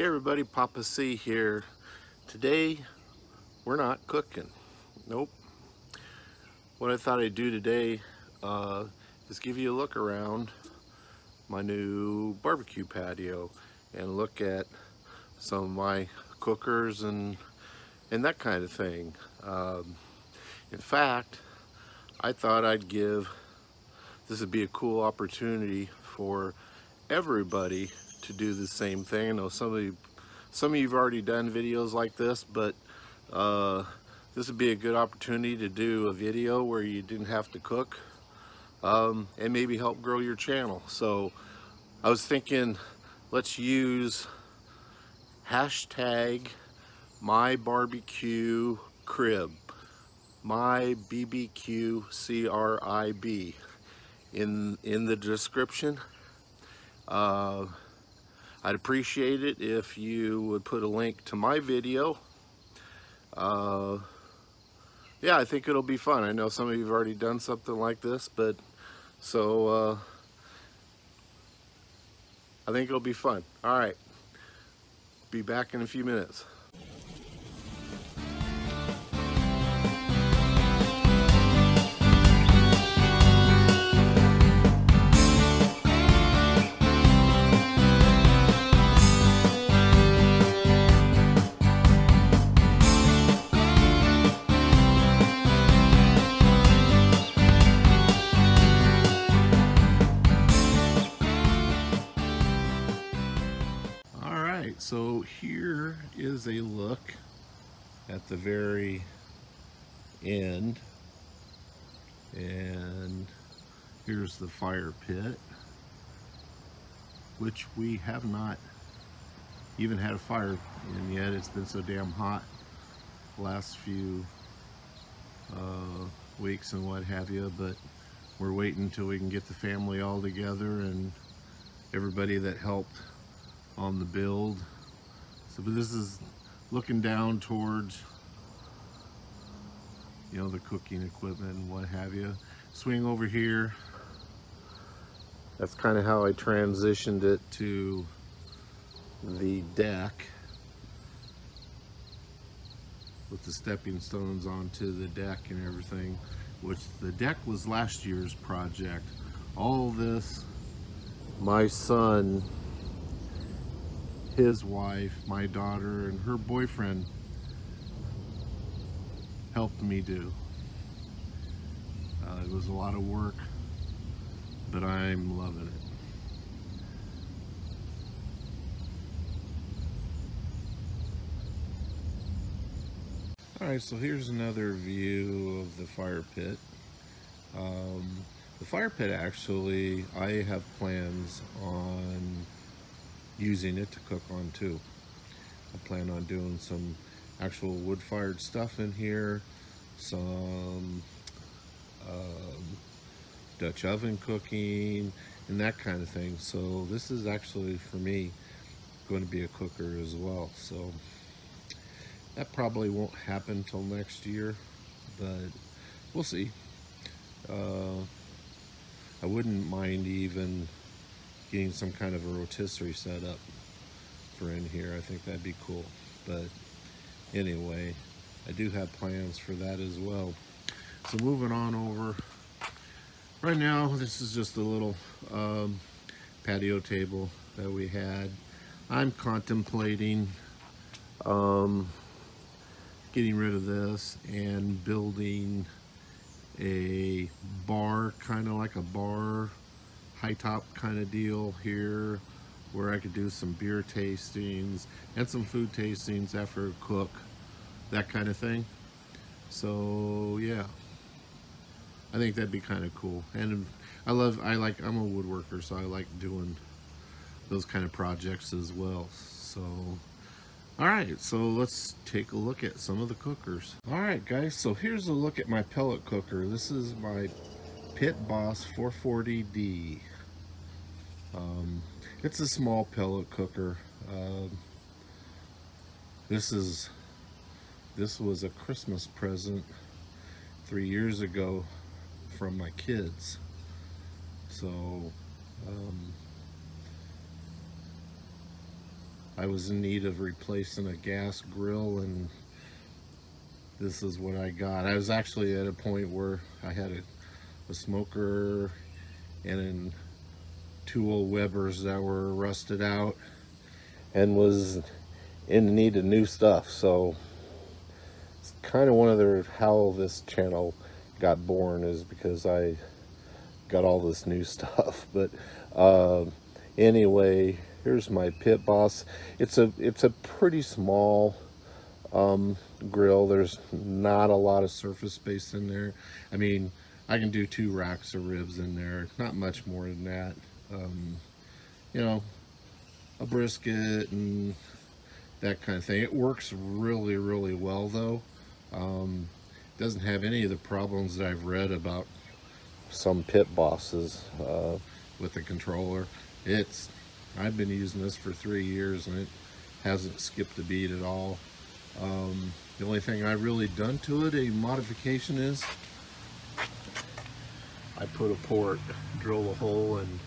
Hey everybody, Papa C here. Today, we're not cooking. Nope. What I thought I'd do today uh, is give you a look around my new barbecue patio and look at some of my cookers and and that kind of thing. Um, in fact, I thought I'd give, this would be a cool opportunity for everybody to do the same thing. I know some of you, some of you've already done videos like this, but uh, this would be a good opportunity to do a video where you didn't have to cook um, and maybe help grow your channel. So I was thinking, let's use hashtag my barbecue crib, my BBQ CRIB in in the description. Uh, I'd appreciate it if you would put a link to my video. Uh, yeah, I think it'll be fun. I know some of you have already done something like this, but so uh, I think it'll be fun. All right, be back in a few minutes. At the very end. And here's the fire pit which we have not even had a fire in yet. It's been so damn hot last few uh, weeks and what have you but we're waiting until we can get the family all together and everybody that helped on the build. So but this is looking down towards you know the cooking equipment and what have you. Swing over here. That's kind of how I transitioned it to the deck with the stepping stones onto the deck and everything which the deck was last year's project all this my son his wife, my daughter, and her boyfriend helped me do. Uh, it was a lot of work, but I'm loving it. Alright, so here's another view of the fire pit. Um, the fire pit actually, I have plans on using it to cook on too. I plan on doing some actual wood-fired stuff in here, some um, Dutch oven cooking, and that kind of thing. So this is actually, for me, going to be a cooker as well. So that probably won't happen till next year, but we'll see. Uh, I wouldn't mind even getting some kind of a rotisserie set up for in here. I think that'd be cool. But anyway, I do have plans for that as well. So moving on over. Right now, this is just a little um, patio table that we had. I'm contemplating um, getting rid of this and building a bar, kind of like a bar high top kind of deal here where I could do some beer tastings and some food tastings after a cook, that kind of thing. So yeah, I think that'd be kind of cool. And I love, I like, I'm a woodworker, so I like doing those kind of projects as well. So, all right, so let's take a look at some of the cookers. All right, guys, so here's a look at my pellet cooker. This is my Pit Boss 440D. Um, it's a small pellet cooker. Uh, this is this was a Christmas present three years ago from my kids. So um, I was in need of replacing a gas grill and this is what I got. I was actually at a point where I had a, a smoker and two old Webers that were rusted out and was in need of new stuff. So kind of one of the how this channel got born is because I got all this new stuff. But uh, anyway, here's my pit boss. It's a it's a pretty small um, grill. There's not a lot of surface space in there. I mean, I can do two racks of ribs in there. Not much more than that. Um, you know, a brisket and that kind of thing. It works really, really well though. Um, doesn't have any of the problems that I've read about some pit bosses uh, with the controller. It's I've been using this for three years and it hasn't skipped a beat at all. Um, the only thing I've really done to it, a modification is I put a port, drill a hole and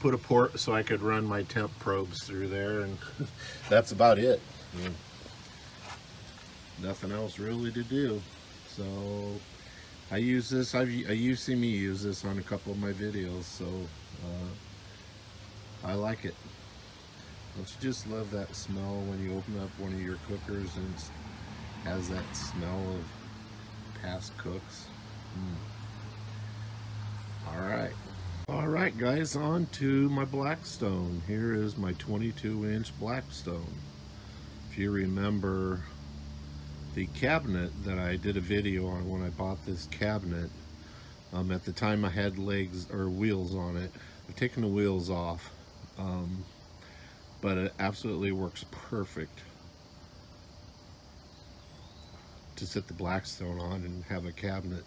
put a port so I could run my temp probes through there and that's about it. Mean, nothing else really to do. So I use this, I've, you see me use this on a couple of my videos, so uh, I like it. Don't you just love that smell when you open up one of your cookers and has that smell of past cooks? Mm. All right. All right, guys, on to my Blackstone. Here is my 22 inch Blackstone. If you remember the cabinet that I did a video on when I bought this cabinet, um, at the time I had legs or wheels on it. I've taken the wheels off. Um, but it absolutely works perfect to sit the Blackstone on and have a cabinet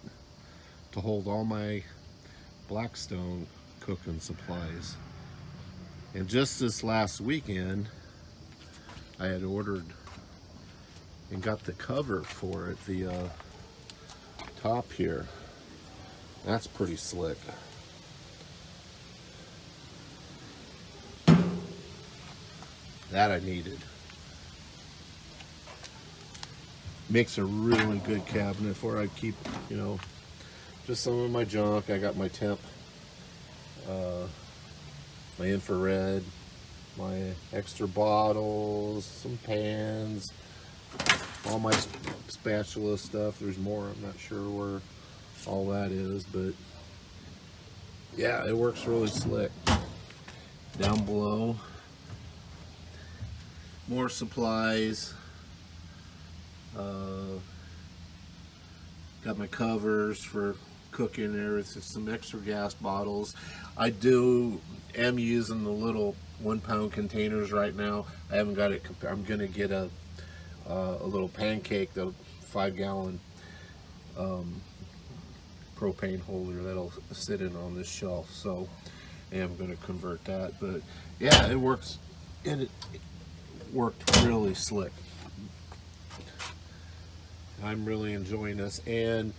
to hold all my Blackstone cooking supplies. And just this last weekend, I had ordered and got the cover for it, the uh, top here. That's pretty slick. That I needed. Makes a really good cabinet for I keep, you know, just some of my junk. I got my temp, uh, my infrared, my extra bottles, some pans, all my spatula stuff. There's more. I'm not sure where all that is, but yeah, it works really slick. Down below, more supplies. Uh, got my covers for cooking there with some extra gas bottles. I do am using the little one pound containers right now. I haven't got it. I'm gonna get a uh, a little pancake, the five gallon um, propane holder that'll sit in on this shelf. So I am gonna convert that. But yeah, it works. And it, worked really slick. I'm really enjoying this and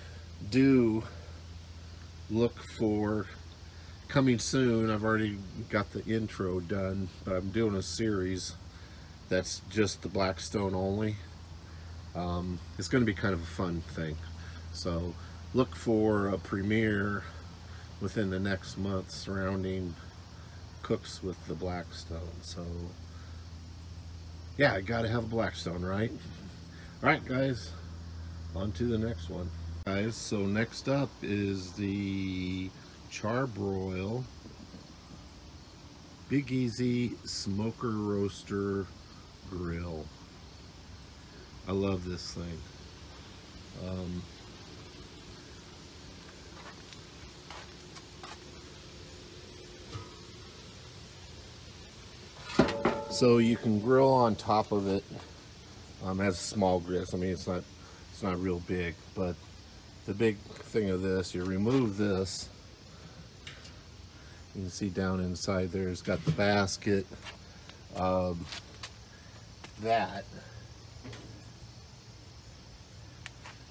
do look for coming soon. I've already got the intro done, but I'm doing a series that's just the Blackstone only. Um, it's going to be kind of a fun thing. So look for a premiere within the next month surrounding cooks with the Blackstone. So yeah, I gotta have a Blackstone, right? All right, guys, on to the next one. Guys, so next up is the Char-Broil Big Easy Smoker Roaster Grill. I love this thing. Um, So you can grill on top of it um, as small grits. I mean, it's not it's not real big, but the big thing of this, you remove this. You can see down inside there, it's got the basket. Um, that,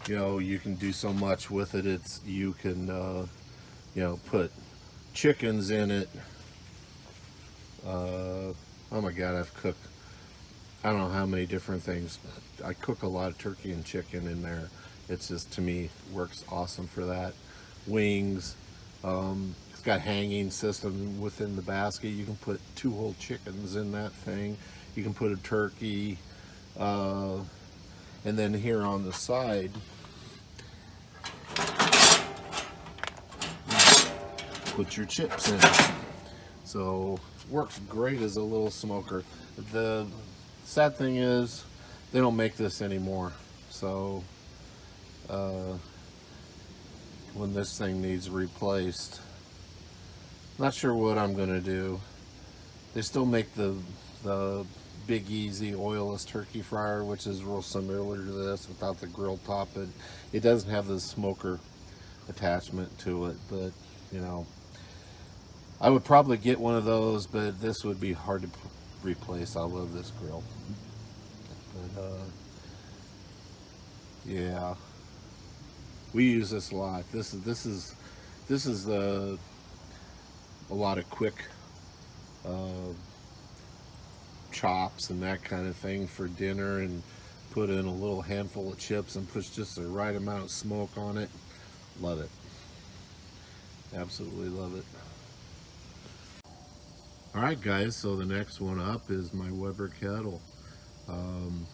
you know, you can do so much with it. It's you can, uh, you know, put chickens in it. Uh, oh my god, I've cooked I don't know how many different things. I cook a lot of turkey and chicken in there. It's just to me works awesome for that. Wings. Um, it's got hanging system within the basket. You can put two whole chickens in that thing. You can put a turkey. Uh, and then here on the side, put your chips in. So works great as a little smoker. The sad thing is they don't make this anymore. So uh, when this thing needs replaced, not sure what I'm gonna do. They still make the the Big Easy oilless turkey fryer, which is real similar to this without the grill top. But it doesn't have the smoker attachment to it. But you know, I would probably get one of those, but this would be hard to replace. I love this grill. But uh, yeah, we use this a lot. This is this is this is the a lot of quick uh, chops and that kind of thing for dinner and put in a little handful of chips and push just the right amount of smoke on it. Love it. Absolutely love it. Alright guys, so the next one up is my Weber kettle. Um,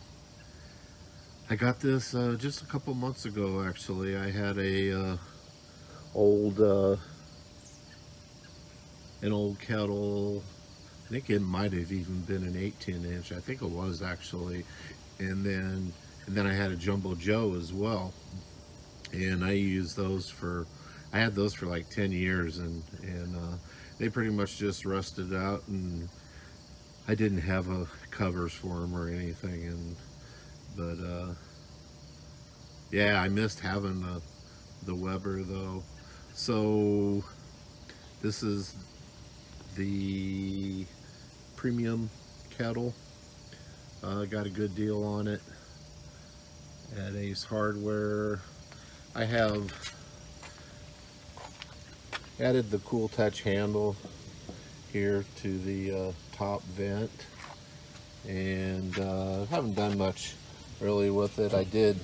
I got this uh, just a couple months ago actually. I had a uh, old uh, an old kettle. I think it might have even been an 18 inch. I think it was actually. And then and then I had a Jumbo Joe as well. And I used those for I had those for like 10 years and and uh, they pretty much just rusted out and I didn't have a covers for them or anything and but uh, yeah I missed having the the Weber though so this is the premium kettle uh, got a good deal on it at Ace Hardware. I have added the cool touch handle here to the uh, top vent and uh, haven't done much really with it. I did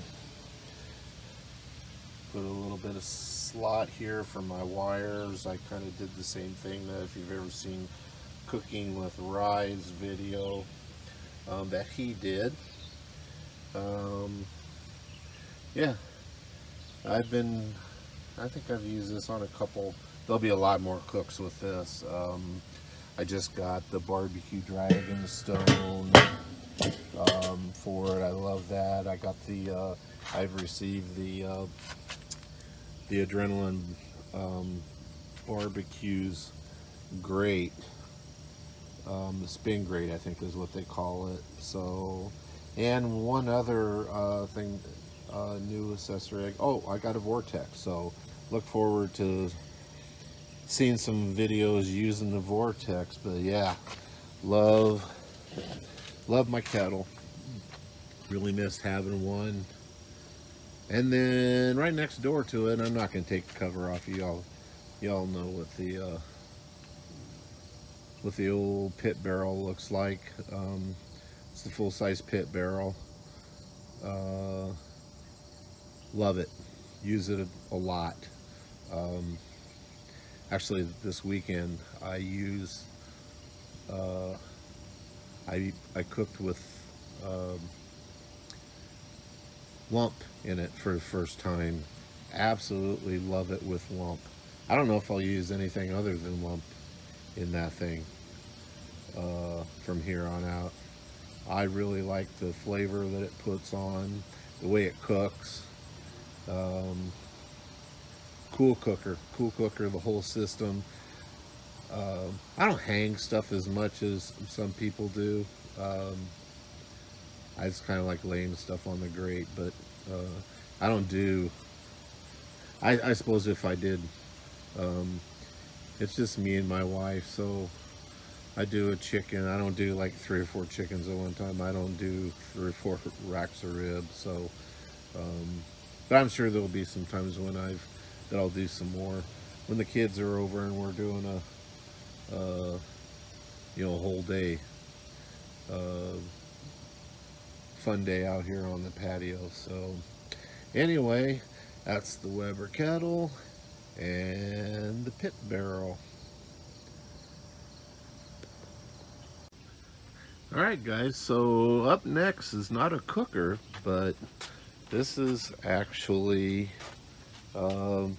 put a little bit of slot here for my wires. I kind of did the same thing that if you've ever seen cooking with Ry's video um, that he did um, yeah I've been I think I've used this on a couple there'll be a lot more cooks with this. Um, I just got the barbecue dragon stone um, for it. I love that. I got the, uh, I've received the, uh, the adrenaline um, barbecues grate. Um, the spin grate, I think is what they call it. So, and one other uh, thing, uh, new accessory. Oh, I got a Vortex. So, look forward to seeing some videos using the vortex but yeah love love my kettle really missed having one and then right next door to it I'm not gonna take the cover off y'all y'all know what the uh, what the old pit barrel looks like. Um, it's the full-size pit barrel. Uh, love it. Use it a, a lot. Um, actually this weekend I used uh, I, I cooked with um, lump in it for the first time. Absolutely love it with lump. I don't know if I'll use anything other than lump in that thing uh, from here on out. I really like the flavor that it puts on the way it cooks. Um, cool cooker cool cooker the whole system. Uh, I don't hang stuff as much as some people do. Um, I just kind of like laying stuff on the grate but uh, I don't do I, I, suppose if I did um, it's just me and my wife so I do a chicken I don't do like three or four chickens at one time I don't do three or four racks of ribs so um, but I'm sure there'll be some times when I've that I'll do some more when the kids are over and we're doing a uh, you know a whole day uh, fun day out here on the patio. So anyway, that's the Weber kettle and the pit barrel. Alright guys, so up next is not a cooker, but this is actually um,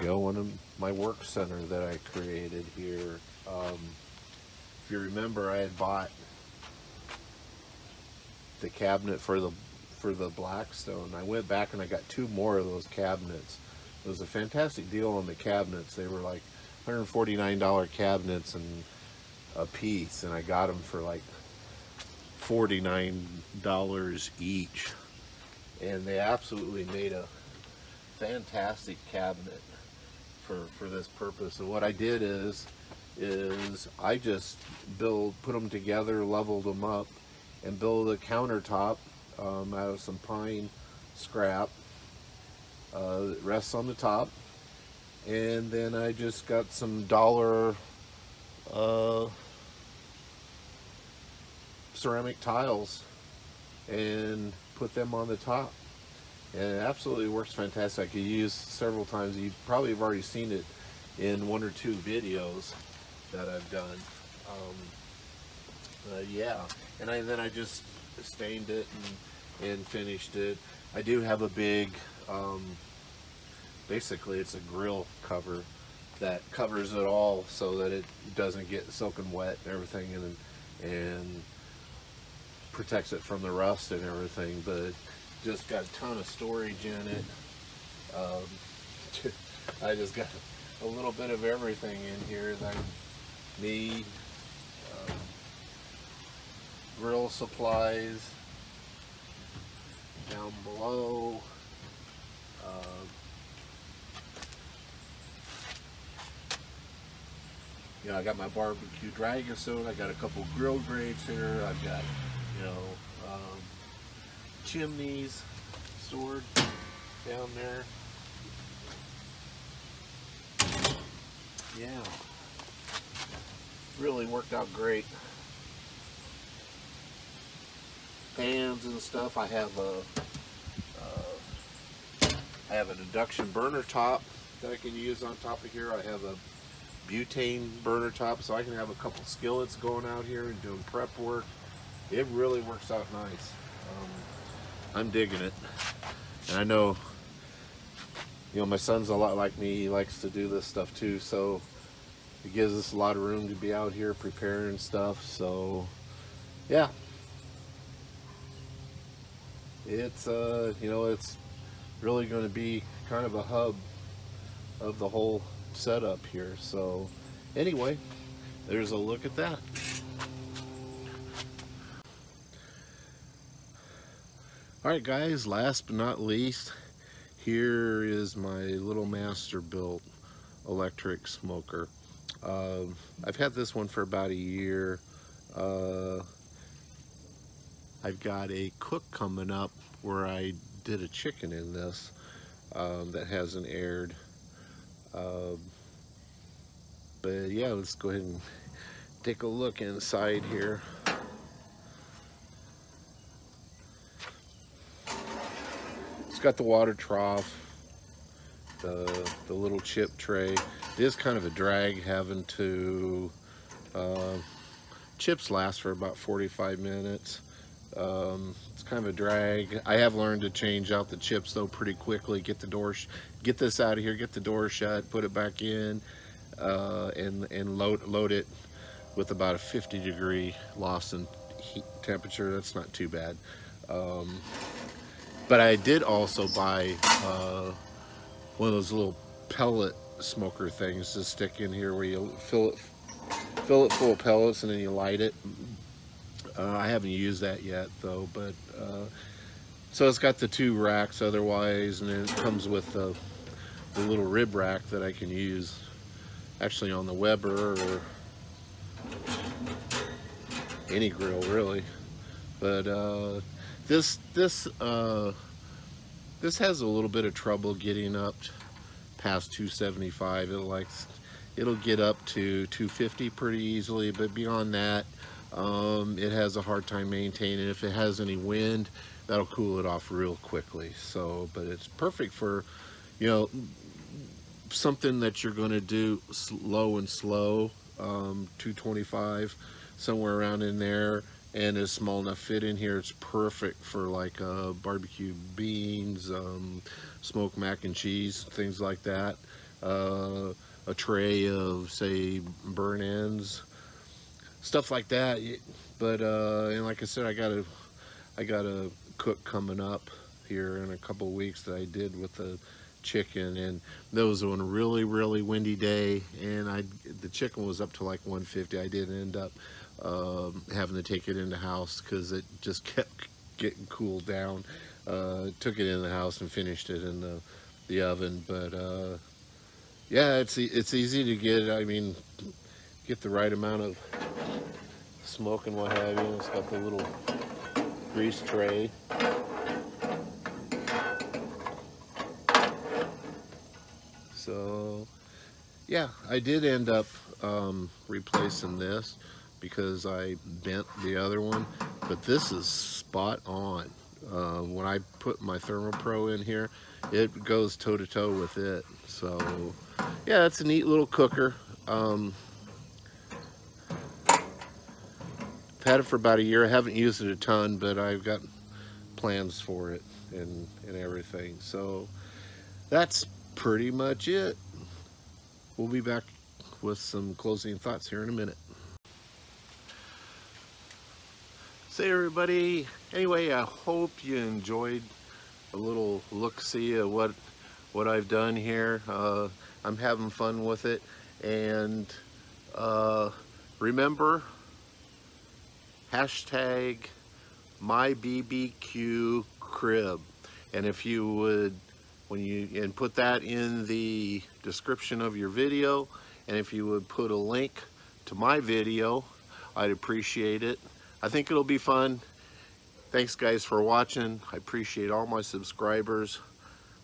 you know, one of my work center that I created here. Um, if you remember, I had bought the cabinet for the for the Blackstone. I went back and I got two more of those cabinets. It was a fantastic deal on the cabinets. They were like $149 cabinets and a piece, and I got them for like $49 each. And they absolutely made a fantastic cabinet for, for this purpose. And what I did is, is I just build, put them together, leveled them up, and build a countertop um, out of some pine scrap uh, that rests on the top and then I just got some dollar uh, ceramic tiles and put them on the top and it absolutely works fantastic. I could use several times. You probably have already seen it in one or two videos that I've done. Um, uh, yeah, and I, then I just stained it and, and finished it. I do have a big, um, basically it's a grill cover that covers it all so that it doesn't get soaking wet and everything and, and protects it from the rust and everything, but just got a ton of storage in it. Um, I just got a little bit of everything in here that I need. Um, grill supplies down below. Know, I got my barbecue dragon suit. I got a couple grill grates here. I've got, you know, um, chimneys stored down there. Yeah, really worked out great. pans and stuff. I have a uh, I have an induction burner top that I can use on top of here. I have a butane burner top so I can have a couple skillets going out here and doing prep work. It really works out nice. Um, I'm digging it. And I know, you know, my son's a lot like me. He likes to do this stuff too. So it gives us a lot of room to be out here preparing stuff. So yeah, it's uh, you know it's really going to be kind of a hub of the whole setup here so anyway there's a look at that alright guys last but not least here is my little Masterbuilt electric smoker uh, I've had this one for about a year uh, I've got a cook coming up where I did a chicken in this um, that hasn't aired. Uh, but yeah, let's go ahead and take a look inside here. Got the water trough, the, the little chip tray. It is kind of a drag having to, uh, chips last for about 45 minutes. Um, it's kind of a drag. I have learned to change out the chips though pretty quickly. Get the door, get this out of here, get the door shut, put it back in, uh, and and load load it with about a 50 degree loss in heat temperature. That's not too bad. Um, but I did also buy uh, one of those little pellet smoker things to stick in here where you fill it fill it full of pellets and then you light it uh, I haven't used that yet though, but uh, so it's got the two racks otherwise, and it comes with the, the little rib rack that I can use actually on the Weber or any grill really. But uh, this this uh, this has a little bit of trouble getting up past 275. It likes it'll get up to 250 pretty easily but beyond that um, it has a hard time maintaining. If it has any wind that'll cool it off real quickly. So but it's perfect for you know something that you're going to do slow and slow um, 225 somewhere around in there and is small enough fit in here it's perfect for like uh, barbecue beans um, smoked mac and cheese things like that. Uh, a tray of say burn ends stuff like that. But uh, and like I said I got a I got a cook coming up here in a couple weeks that I did with the chicken and that was on a really really windy day and I the chicken was up to like 150 I did end up um, having to take it in the house because it just kept getting cooled down. Uh, took it in the house and finished it in the the oven but uh, yeah it's it's easy to get I mean get the right amount of smoke and what have you. It's got the little grease tray. So yeah, I did end up um, replacing this because I bent the other one, but this is spot on. Uh, when I put my ThermoPro in here, it goes toe to toe with it. So yeah, it's a neat little cooker. Um, I've had it for about a year. I haven't used it a ton, but I've got plans for it and, and everything. So that's pretty much it. We'll be back with some closing thoughts here in a minute. Say everybody, anyway, I hope you enjoyed a little look-see at what what I've done here. Uh, I'm having fun with it. And uh, remember, hashtag mybbq crib. And if you would when you and put that in the description of your video and if you would put a link to my video I'd appreciate it I think it'll be fun. Thanks guys for watching. I appreciate all my subscribers.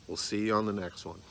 We'll see you on the next one